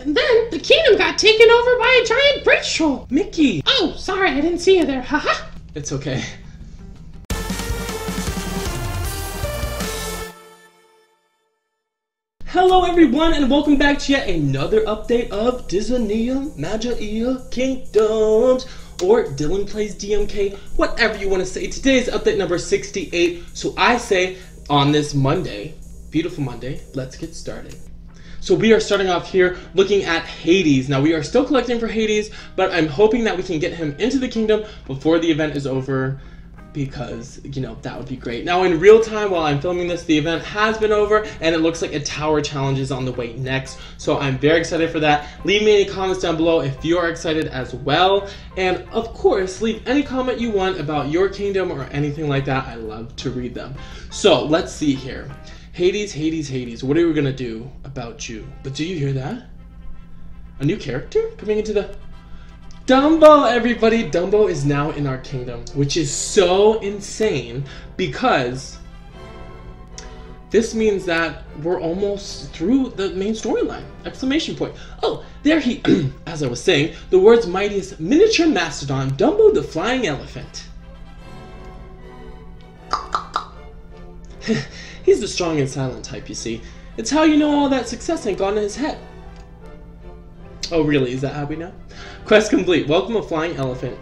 And then the kingdom got taken over by a giant bridge troll. Mickey! Oh, sorry, I didn't see you there. Haha. It's okay. Hello everyone and welcome back to yet another update of Disney Magic Kingdoms or Dylan Plays DMK, whatever you want to say. Today's update number 68. So I say on this Monday, beautiful Monday, let's get started. So we are starting off here looking at Hades. Now we are still collecting for Hades, but I'm hoping that we can get him into the kingdom before the event is over because you know that would be great. Now in real time while I'm filming this, the event has been over and it looks like a tower challenge is on the way next. So I'm very excited for that. Leave me any comments down below if you are excited as well. And of course, leave any comment you want about your kingdom or anything like that. I love to read them. So let's see here. Hades, Hades, Hades, what are we gonna do about you? But do you hear that? A new character coming into the Dumbo, everybody! Dumbo is now in our kingdom, which is so insane because this means that we're almost through the main storyline. Exclamation point. Oh, there he, as I was saying, the world's mightiest miniature mastodon, Dumbo the Flying Elephant. He's the strong and silent type, you see. It's how you know all that success ain't gone in his head. Oh, really? Is that how we know? Quest complete. Welcome a flying elephant.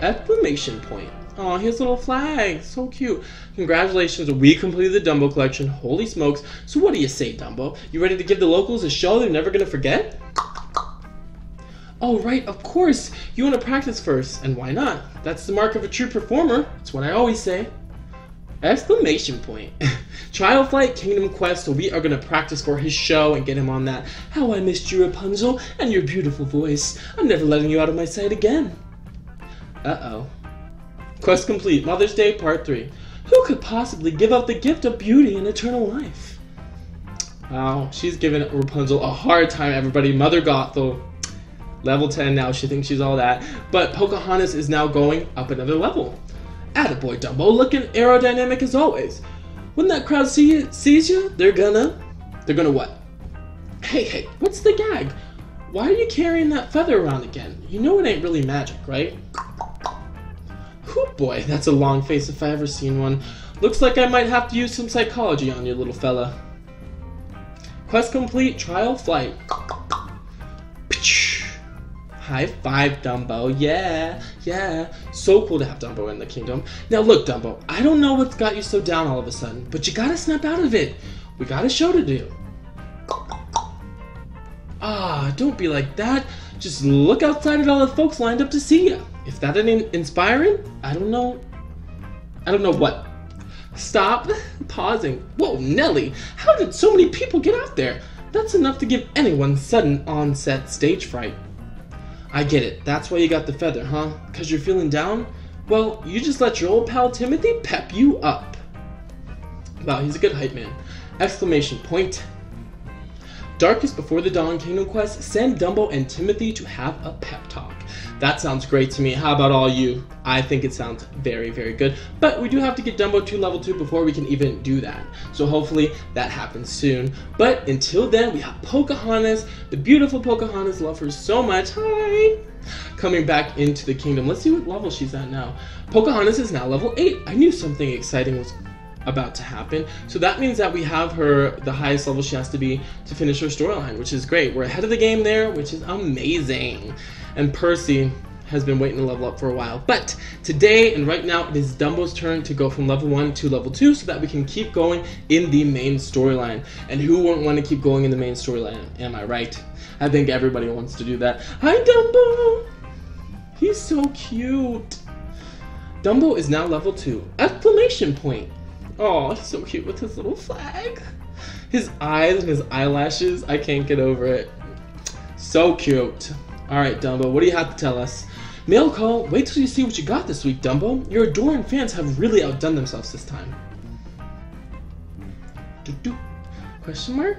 Exclamation point. Oh, his little flag. So cute. Congratulations, we completed the Dumbo collection. Holy smokes. So what do you say, Dumbo? You ready to give the locals a show they're never to forget? Oh, right, of course. You want to practice first. And why not? That's the mark of a true performer. That's what I always say. Exclamation point. Trial Flight Kingdom Quest, so we are going to practice for his show and get him on that. How I missed you, Rapunzel, and your beautiful voice. I'm never letting you out of my sight again. Uh-oh. Quest complete. Mother's Day Part 3. Who could possibly give up the gift of beauty and eternal life? Wow, she's giving Rapunzel a hard time, everybody. Mother Gothel. Level 10 now, she thinks she's all that. But Pocahontas is now going up another level. Attaboy, Dumbo, looking aerodynamic as always. When that crowd see you, sees you, they're gonna... They're gonna what? Hey, hey, what's the gag? Why are you carrying that feather around again? You know it ain't really magic, right? Whew, boy, that's a long face if I ever seen one. Looks like I might have to use some psychology on you, little fella. Quest complete, trial flight. High five, Dumbo. Yeah, yeah. So cool to have Dumbo in the kingdom. Now look, Dumbo, I don't know what's got you so down all of a sudden, but you gotta snap out of it. We got a show to do. Ah, don't be like that. Just look outside at all the folks lined up to see you. If that ain't inspiring, I don't know. I don't know what. Stop pausing. Whoa, Nelly, how did so many people get out there? That's enough to give anyone sudden onset stage fright. I get it. That's why you got the feather, huh? Because you're feeling down? Well, you just let your old pal Timothy pep you up. Wow, he's a good hype man. Exclamation point. Darkest Before the Dawn Kingdom Quest, send Dumbo and Timothy to have a pep talk. That sounds great to me. How about all you? I think it sounds very, very good. But we do have to get Dumbo to level 2 before we can even do that. So hopefully that happens soon. But until then, we have Pocahontas, the beautiful Pocahontas. Love her so much. Hi! Coming back into the kingdom. Let's see what level she's at now. Pocahontas is now level 8. I knew something exciting was about to happen. So that means that we have her the highest level she has to be to finish her storyline, which is great. We're ahead of the game there, which is amazing. And Percy has been waiting to level up for a while. But today and right now, it is Dumbo's turn to go from level 1 to level 2 so that we can keep going in the main storyline. And who wouldn't want to keep going in the main storyline? Am I right? I think everybody wants to do that. Hi, Dumbo! He's so cute. Dumbo is now level 2. Exclamation point. Oh, he's so cute with his little flag. His eyes and his eyelashes, I can't get over it. So cute. Alright, Dumbo, what do you have to tell us? Mail call, wait till you see what you got this week, Dumbo. Your adoring fans have really outdone themselves this time. Question mark?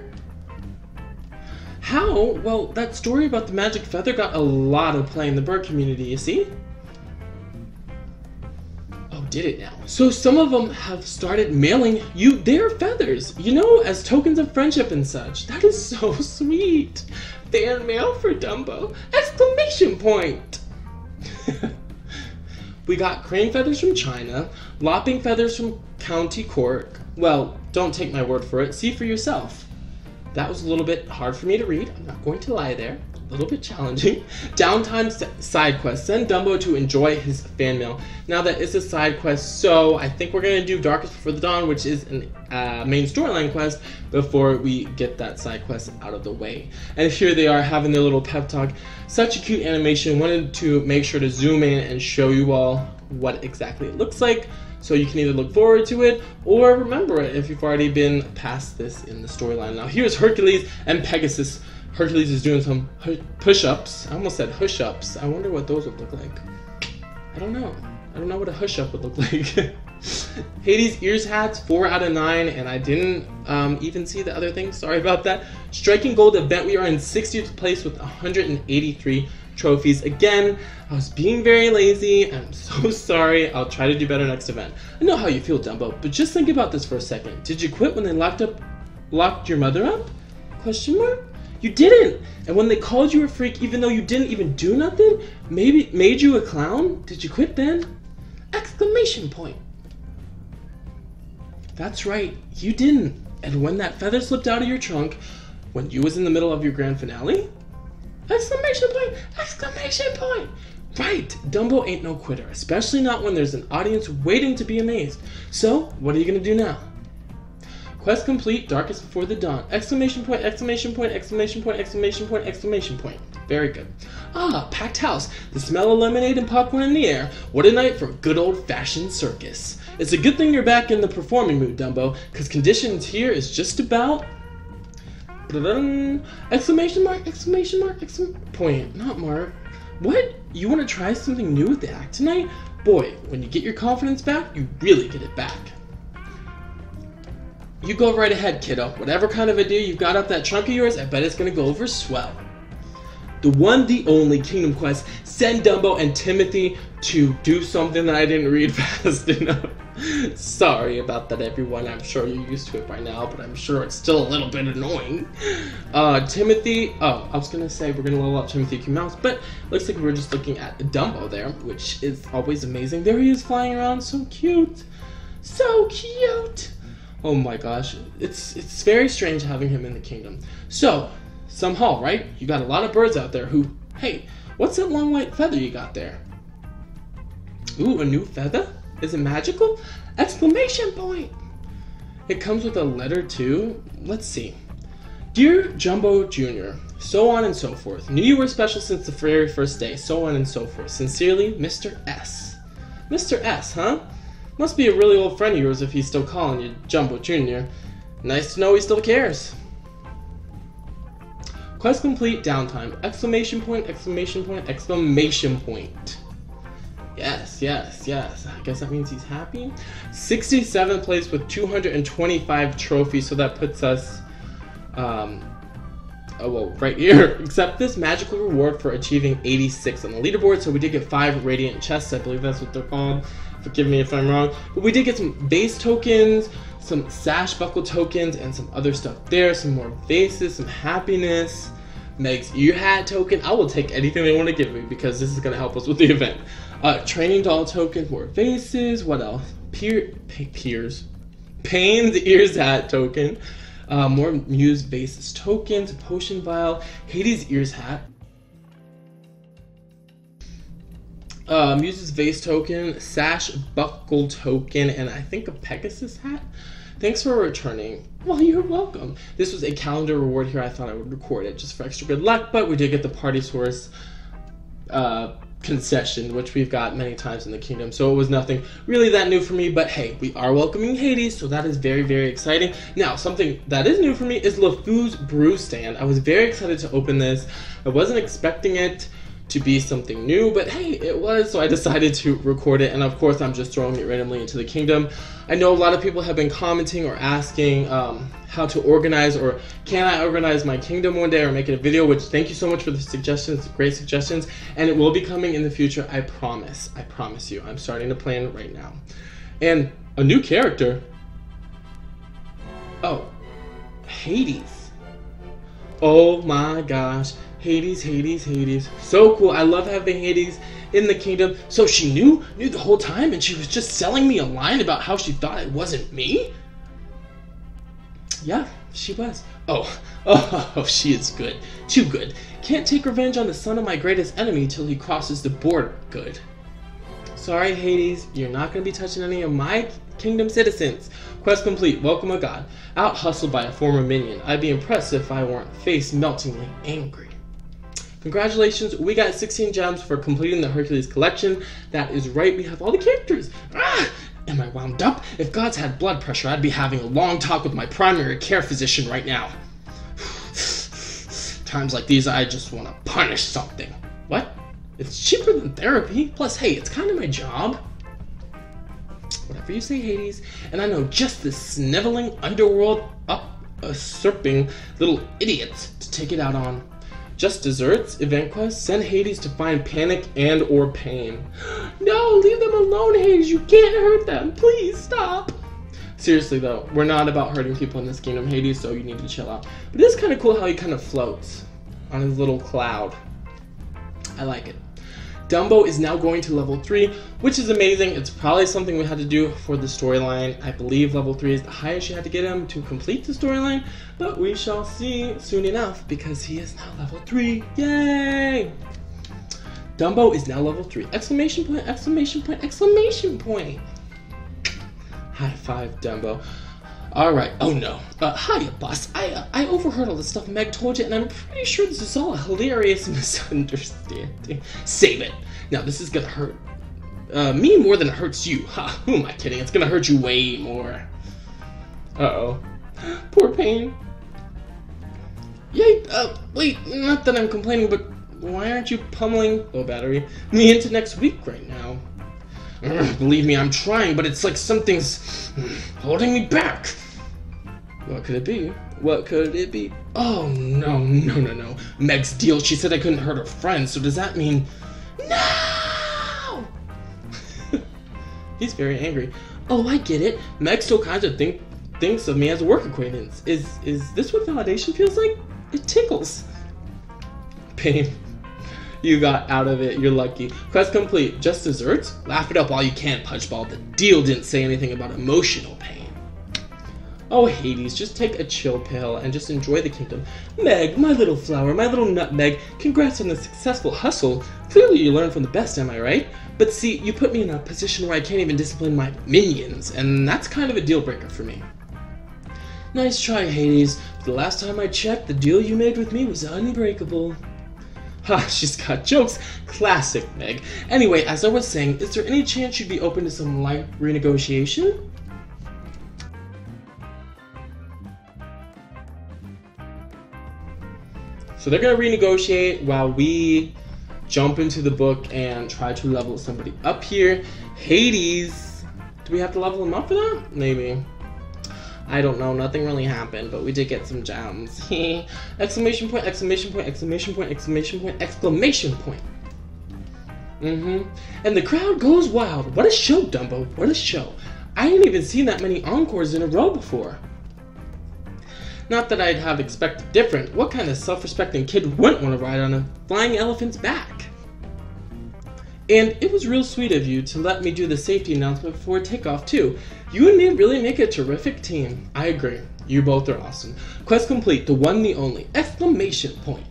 How? Well, that story about the magic feather got a lot of play in the bird community, you see? Did it now. So some of them have started mailing you their feathers, you know, as tokens of friendship and such. That is so sweet. Fan mail for Dumbo! Exclamation point! we got crane feathers from China, lopping feathers from County Cork. Well, don't take my word for it, see for yourself. That was a little bit hard for me to read, I'm not going to lie there a little bit challenging. Downtime side quest. Send Dumbo to enjoy his fan mail. Now that is a side quest, so I think we're gonna do Darkest Before the Dawn, which is a uh, main storyline quest, before we get that side quest out of the way. And here they are having their little pep talk. Such a cute animation. Wanted to make sure to zoom in and show you all what exactly it looks like so you can either look forward to it or remember it if you've already been past this in the storyline. Now here's Hercules and Pegasus Hercules is doing some push-ups. I almost said hush-ups. I wonder what those would look like. I don't know. I don't know what a hush-up would look like. Hades ears hats, 4 out of 9, and I didn't um, even see the other things. Sorry about that. Striking Gold event, we are in 60th place with 183 trophies. Again, I was being very lazy. I'm so sorry. I'll try to do better next event. I know how you feel, Dumbo, but just think about this for a second. Did you quit when they locked up, locked your mother up? Question mark? You didn't. And when they called you a freak, even though you didn't even do nothing, maybe made you a clown, did you quit then? Exclamation point. That's right, you didn't. And when that feather slipped out of your trunk, when you was in the middle of your grand finale, exclamation point, exclamation point. Right, Dumbo ain't no quitter, especially not when there's an audience waiting to be amazed. So, what are you gonna do now? Quest complete, darkest before the dawn. Exclamation point, exclamation point, exclamation point, exclamation point, exclamation point. Very good. Ah, packed house. The smell of lemonade and popcorn in the air. What a night for a good old fashioned circus. It's a good thing you're back in the performing mood, Dumbo, because conditions here is just about. Exclamation mark, exclamation mark, exclamation point, not mark. What? You want to try something new with the act tonight? Boy, when you get your confidence back, you really get it back. You go right ahead, kiddo. Whatever kind of a deal you've got up that trunk of yours, I bet it's gonna go over swell. The one, the only Kingdom Quest, send Dumbo and Timothy to do something that I didn't read fast enough. Sorry about that, everyone. I'm sure you're used to it by now, but I'm sure it's still a little bit annoying. Uh, Timothy, oh, I was gonna say we're gonna level up Timothy Q Mouse, but looks like we're just looking at Dumbo there, which is always amazing. There he is flying around, so cute. So cute. Oh my gosh, it's it's very strange having him in the kingdom. So, some hall, right? You got a lot of birds out there who, hey, what's that long white feather you got there? Ooh, a new feather? Is it magical? Exclamation point! It comes with a letter too. Let's see. Dear Jumbo Jr., so on and so forth. Knew you were special since the very first day, so on and so forth. Sincerely, Mr. S. Mr. S, huh? Must be a really old friend of yours if he's still calling you Jumbo Jr. Nice to know he still cares. Quest complete, downtime. Exclamation point, exclamation point, exclamation point. Yes, yes, yes. I guess that means he's happy. 67th place with 225 trophies, so that puts us, um, oh, well, right here. Except this magical reward for achieving 86 on the leaderboard. So we did get five radiant chests. I believe that's what they're called. Forgive me if I'm wrong. But we did get some vase tokens, some sash buckle tokens, and some other stuff there. Some more vases, some happiness. Meg's ear hat token. I will take anything they want to give me because this is going to help us with the event. Uh, training doll tokens, more vases. What else? Peer, peers. Pain's ears hat token. Uh, more Muse vases tokens, potion vial, Hades ears hat, uh, Muse's Vase token, Sash Buckle token, and I think a Pegasus hat. Thanks for returning. Well, you're welcome. This was a calendar reward here. I thought I would record it just for extra good luck, but we did get the Party Source uh, concession, which we've got many times in the kingdom, so it was nothing really that new for me, but hey, we are welcoming Hades, so that is very, very exciting. Now, something that is new for me is LeFou's Brew Stand. I was very excited to open this. I wasn't expecting it to be something new, but hey, it was, so I decided to record it, and of course, I'm just throwing it randomly into the kingdom. I know a lot of people have been commenting or asking um, how to organize or can I organize my kingdom one day or make it a video, which thank you so much for the suggestions, great suggestions, and it will be coming in the future, I promise. I promise you. I'm starting to plan right now. And a new character. Oh, Hades. Oh my gosh. Hades, Hades, Hades. So cool. I love having Hades in the kingdom. So she knew, knew the whole time, and she was just selling me a line about how she thought it wasn't me? Yeah, she was. Oh, oh, she is good. Too good. Can't take revenge on the son of my greatest enemy till he crosses the border. Good. Sorry, Hades, you're not going to be touching any of my kingdom citizens. Quest complete. Welcome a god. Out hustled by a former minion. I'd be impressed if I weren't face meltingly angry. Congratulations, we got 16 gems for completing the Hercules collection. That is right, we have all the characters. Ah! Am I wound up? If gods had blood pressure, I'd be having a long talk with my primary care physician right now. Times like these, I just want to punish something. What? It's cheaper than therapy. Plus, hey, it's kind of my job. Whatever you say, Hades. And I know just the sniveling underworld up usurping little idiots to take it out on. Just desserts, event quests, send Hades to find panic and or pain. No, leave them alone, Hades. You can't hurt them. Please stop. Seriously though, we're not about hurting people in this kingdom, Hades, so you need to chill out. But it is kind of cool how he kind of floats on his little cloud. I like it. Dumbo is now going to level 3, which is amazing. It's probably something we had to do for the storyline. I believe level 3 is the highest you had to get him to complete the storyline, but we shall see soon enough because he is now level 3. Yay! Dumbo is now level 3. Exclamation point, exclamation point, exclamation point! High five, Dumbo. All right. Oh no. Uh, hiya, boss. I uh, I overheard all the stuff Meg told you, and I'm pretty sure this is all a hilarious misunderstanding. Save it. Now this is gonna hurt uh, me more than it hurts you. Ha! Who am I kidding? It's gonna hurt you way more. Uh oh. Poor Pain. Yay! Uh, wait. Not that I'm complaining, but why aren't you pummeling? Oh, battery. Me into next week right now. Believe me, I'm trying, but it's like something's holding me back. What could it be? What could it be? Oh, no, no, no, no. Meg's deal, she said I couldn't hurt her friends, so does that mean... No! He's very angry. Oh, I get it. Meg still kind of think, thinks of me as a work acquaintance. Is, is this what validation feels like? It tickles. Pain. You got out of it. You're lucky. Quest complete. Just desserts? Laugh it up all you can, Punchball. The deal didn't say anything about emotional pain. Oh, Hades, just take a chill pill and just enjoy the kingdom. Meg, my little flower, my little nutmeg, congrats on the successful hustle. Clearly you learned from the best, am I right? But see, you put me in a position where I can't even discipline my minions, and that's kind of a deal breaker for me. Nice try, Hades. The last time I checked, the deal you made with me was unbreakable. Ha, she's got jokes. Classic, Meg. Anyway, as I was saying, is there any chance you'd be open to some light renegotiation? So they're gonna renegotiate while we jump into the book and try to level somebody up here. Hades, do we have to level him up for that? Maybe. I don't know, nothing really happened, but we did get some gems. exclamation point, exclamation point, exclamation point, exclamation point, exclamation point. Mm-hmm. And the crowd goes wild. What a show, Dumbo. What a show. I ain't even seen that many encores in a row before. Not that I'd have expected different. What kind of self-respecting kid wouldn't want to ride on a flying elephant's back? And it was real sweet of you to let me do the safety announcement before takeoff too. You and me really make a terrific team. I agree. You both are awesome. Quest complete, the one, the only. Exclamation point.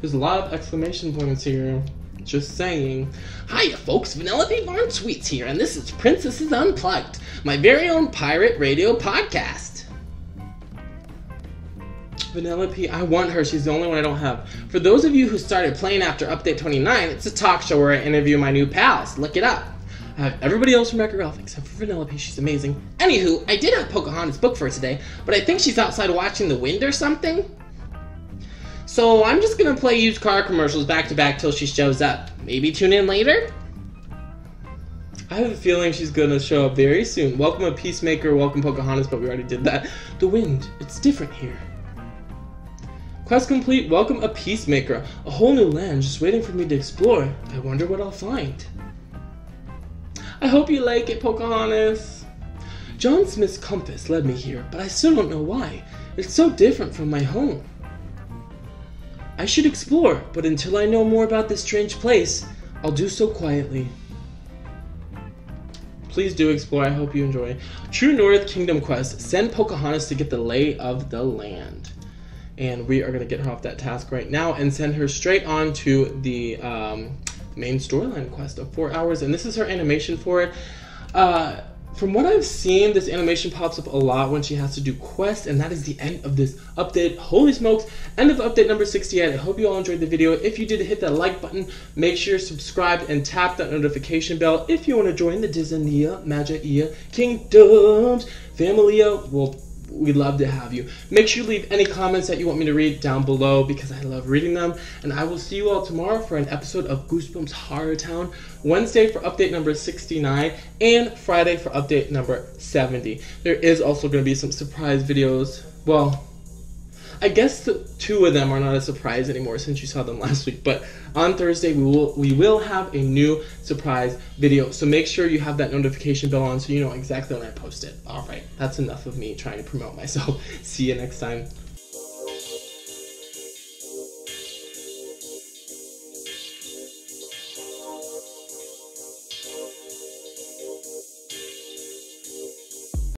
There's a lot of exclamation points here. Just saying. Hiya, folks. Vanellope von Schweetz here, and this is Princesses Unplugged, my very own pirate radio podcast. Vanellope, I want her. She's the only one I don't have. For those of you who started playing after Update 29, it's a talk show where I interview my new pals. Look it up. I have everybody else from Wreck-It Ralph except for Vanellope. She's amazing. Anywho, I did have Pocahontas book for today, but I think she's outside watching the wind or something. So I'm just gonna play used car commercials back to back till she shows up. Maybe tune in later? I have a feeling she's gonna show up very soon. Welcome a Peacemaker, welcome Pocahontas, but we already did that. The wind, it's different here. Quest complete, welcome a Peacemaker. A whole new land just waiting for me to explore. I wonder what I'll find. I hope you like it, Pocahontas. John Smith's compass led me here, but I still don't know why. It's so different from my home. I should explore, but until I know more about this strange place, I'll do so quietly. Please do explore. I hope you enjoy. True North Kingdom Quest. Send Pocahontas to get the lay of the land. And we are going to get her off that task right now and send her straight on to the um, main storyline quest of four hours. And this is her animation for it. Uh, from what I've seen, this animation pops up a lot when she has to do quests, and that is the end of this update. Holy smokes, end of update number 68. I hope you all enjoyed the video. If you did, hit that like button, make sure you're subscribed, and tap that notification bell if you want to join the Disney Magic Kingdoms family. Well, we'd love to have you. Make sure you leave any comments that you want me to read down below because I love reading them. And I will see you all tomorrow for an episode of Goosebumps Horror Town, Wednesday for update number 69, and Friday for update number 70. There is also going to be some surprise videos. Well, I guess the two of them are not a surprise anymore since you saw them last week. But on Thursday we will we will have a new surprise video. So make sure you have that notification bell on so you know exactly when I post it. All right, that's enough of me trying to promote myself. See you next time.